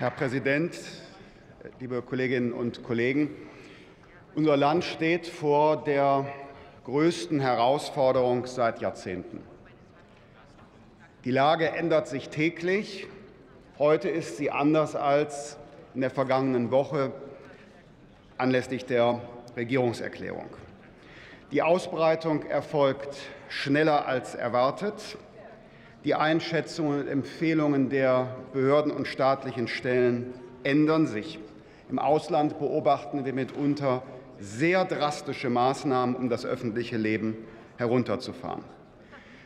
Herr Präsident, liebe Kolleginnen und Kollegen! Unser Land steht vor der größten Herausforderung seit Jahrzehnten. Die Lage ändert sich täglich. Heute ist sie anders als in der vergangenen Woche anlässlich der Regierungserklärung. Die Ausbreitung erfolgt schneller als erwartet. Die Einschätzungen und Empfehlungen der Behörden und staatlichen Stellen ändern sich. Im Ausland beobachten wir mitunter sehr drastische Maßnahmen, um das öffentliche Leben herunterzufahren.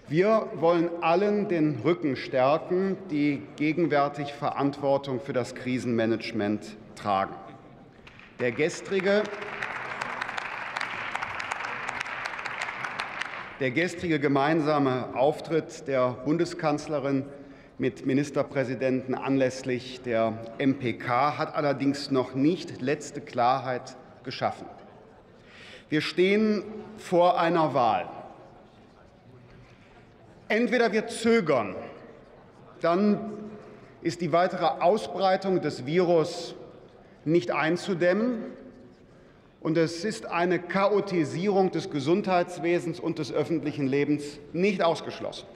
Wir wollen allen den Rücken stärken, die gegenwärtig Verantwortung für das Krisenmanagement tragen. Der gestrige Der gestrige gemeinsame Auftritt der Bundeskanzlerin mit Ministerpräsidenten anlässlich der MPK hat allerdings noch nicht letzte Klarheit geschaffen. Wir stehen vor einer Wahl. Entweder wir zögern, dann ist die weitere Ausbreitung des Virus nicht einzudämmen, und es ist eine Chaotisierung des Gesundheitswesens und des öffentlichen Lebens nicht ausgeschlossen.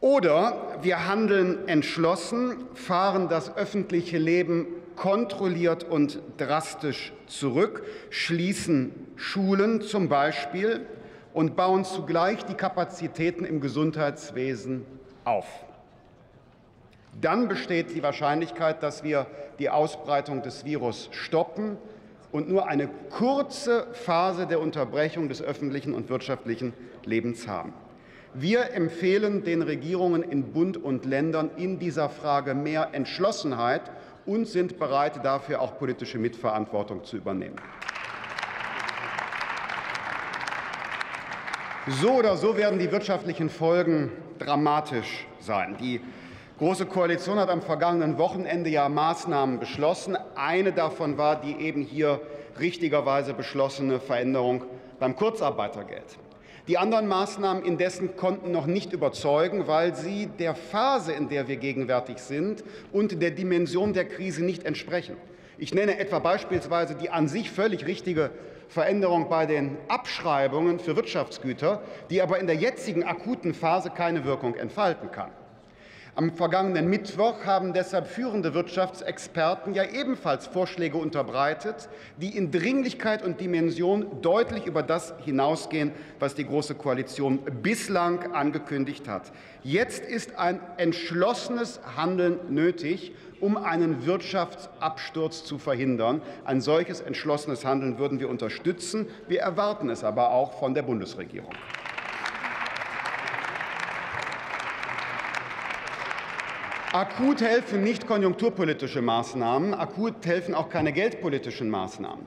Oder wir handeln entschlossen, fahren das öffentliche Leben kontrolliert und drastisch zurück, schließen Schulen zum Beispiel und bauen zugleich die Kapazitäten im Gesundheitswesen auf. Dann besteht die Wahrscheinlichkeit, dass wir die Ausbreitung des Virus stoppen und nur eine kurze Phase der Unterbrechung des öffentlichen und wirtschaftlichen Lebens haben. Wir empfehlen den Regierungen in Bund und Ländern in dieser Frage mehr Entschlossenheit und sind bereit, dafür auch politische Mitverantwortung zu übernehmen. So oder so werden die wirtschaftlichen Folgen dramatisch sein. Die Große Koalition hat am vergangenen Wochenende ja Maßnahmen beschlossen. Eine davon war die eben hier richtigerweise beschlossene Veränderung beim Kurzarbeitergeld. Die anderen Maßnahmen indessen konnten noch nicht überzeugen, weil sie der Phase, in der wir gegenwärtig sind, und der Dimension der Krise nicht entsprechen. Ich nenne etwa beispielsweise die an sich völlig richtige Veränderung bei den Abschreibungen für Wirtschaftsgüter, die aber in der jetzigen akuten Phase keine Wirkung entfalten kann. Am vergangenen Mittwoch haben deshalb führende Wirtschaftsexperten ja ebenfalls Vorschläge unterbreitet, die in Dringlichkeit und Dimension deutlich über das hinausgehen, was die Große Koalition bislang angekündigt hat. Jetzt ist ein entschlossenes Handeln nötig, um einen Wirtschaftsabsturz zu verhindern. Ein solches entschlossenes Handeln würden wir unterstützen. Wir erwarten es aber auch von der Bundesregierung. Akut helfen nicht konjunkturpolitische Maßnahmen, akut helfen auch keine geldpolitischen Maßnahmen.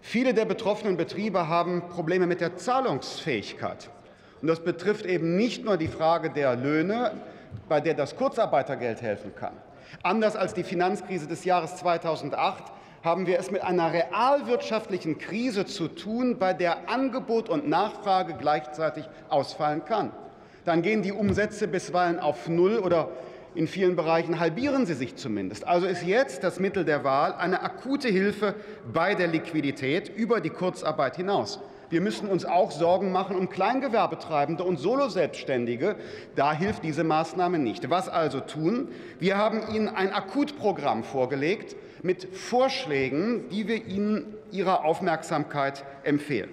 Viele der betroffenen Betriebe haben Probleme mit der Zahlungsfähigkeit. Und das betrifft eben nicht nur die Frage der Löhne, bei der das Kurzarbeitergeld helfen kann. Anders als die Finanzkrise des Jahres 2008 haben wir es mit einer realwirtschaftlichen Krise zu tun, bei der Angebot und Nachfrage gleichzeitig ausfallen kann. Dann gehen die Umsätze bisweilen auf Null oder in vielen Bereichen halbieren sie sich zumindest. Also ist jetzt das Mittel der Wahl eine akute Hilfe bei der Liquidität über die Kurzarbeit hinaus. Wir müssen uns auch Sorgen machen um Kleingewerbetreibende und Soloselbstständige. Da hilft diese Maßnahme nicht. Was also tun? Wir haben Ihnen ein Akutprogramm vorgelegt mit Vorschlägen, die wir Ihnen Ihrer Aufmerksamkeit empfehlen.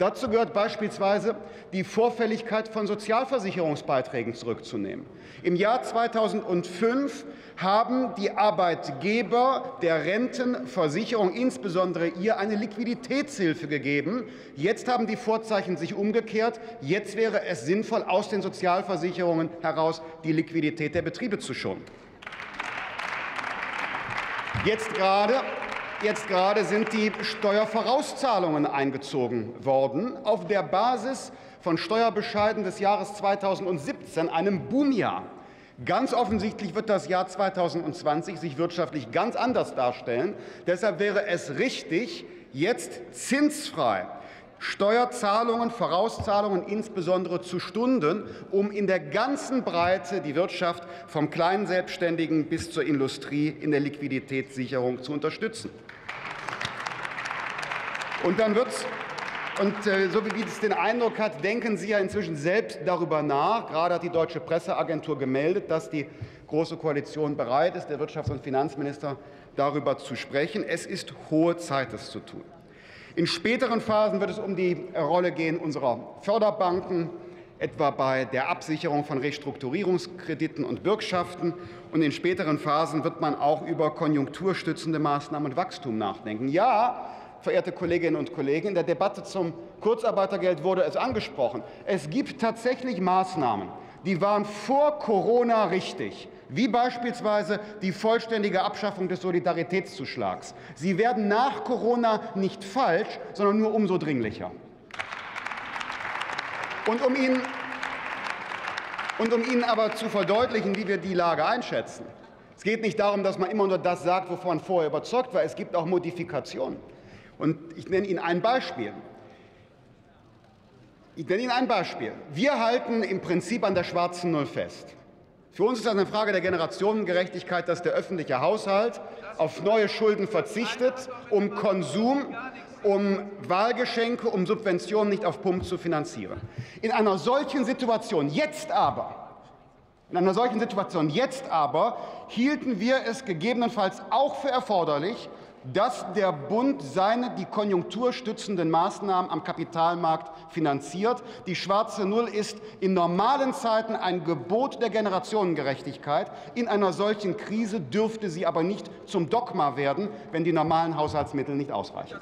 Dazu gehört beispielsweise die Vorfälligkeit von Sozialversicherungsbeiträgen zurückzunehmen. Im Jahr 2005 haben die Arbeitgeber der Rentenversicherung, insbesondere ihr, eine Liquiditätshilfe gegeben. Jetzt haben die Vorzeichen sich umgekehrt. Jetzt wäre es sinnvoll, aus den Sozialversicherungen heraus die Liquidität der Betriebe zu schonen. Jetzt gerade Jetzt gerade sind die Steuervorauszahlungen eingezogen worden auf der Basis von Steuerbescheiden des Jahres 2017, einem Boomjahr. Ganz offensichtlich wird das Jahr 2020 sich wirtschaftlich ganz anders darstellen. Deshalb wäre es richtig, jetzt zinsfrei Steuerzahlungen, Vorauszahlungen insbesondere zu Stunden, um in der ganzen Breite die Wirtschaft vom kleinen Selbstständigen bis zur Industrie in der Liquiditätssicherung zu unterstützen. Und dann wird es und äh, so wie es den Eindruck hat, denken Sie ja inzwischen selbst darüber nach. Gerade hat die Deutsche Presseagentur gemeldet, dass die Große Koalition bereit ist, der Wirtschafts- und Finanzminister darüber zu sprechen. Es ist hohe Zeit, das zu tun. In späteren Phasen wird es um die Rolle gehen unserer Förderbanken, etwa bei der Absicherung von Restrukturierungskrediten und Bürgschaften. Und in späteren Phasen wird man auch über konjunkturstützende Maßnahmen und Wachstum nachdenken. Ja, verehrte Kolleginnen und Kollegen, in der Debatte zum Kurzarbeitergeld wurde es angesprochen. Es gibt tatsächlich Maßnahmen, die waren vor Corona richtig, wie beispielsweise die vollständige Abschaffung des Solidaritätszuschlags. Sie werden nach Corona nicht falsch, sondern nur umso dringlicher. Und um Ihnen, und um Ihnen aber zu verdeutlichen, wie wir die Lage einschätzen. Es geht nicht darum, dass man immer nur das sagt, wovon man vorher überzeugt war. Es gibt auch Modifikationen. Und ich nenne Ihnen ein Beispiel. Ich nenne Ihnen ein Beispiel. Wir halten im Prinzip an der schwarzen Null fest. Für uns ist das eine Frage der Generationengerechtigkeit, dass der öffentliche Haushalt auf neue Schulden verzichtet, um Konsum, um Wahlgeschenke, um Subventionen nicht auf Pump zu finanzieren. In einer solchen Situation jetzt aber in einer solchen Situation jetzt aber hielten wir es gegebenenfalls auch für erforderlich, dass der Bund seine die konjunkturstützenden Maßnahmen am Kapitalmarkt finanziert. Die schwarze Null ist in normalen Zeiten ein Gebot der Generationengerechtigkeit. In einer solchen Krise dürfte sie aber nicht zum Dogma werden, wenn die normalen Haushaltsmittel nicht ausreichen.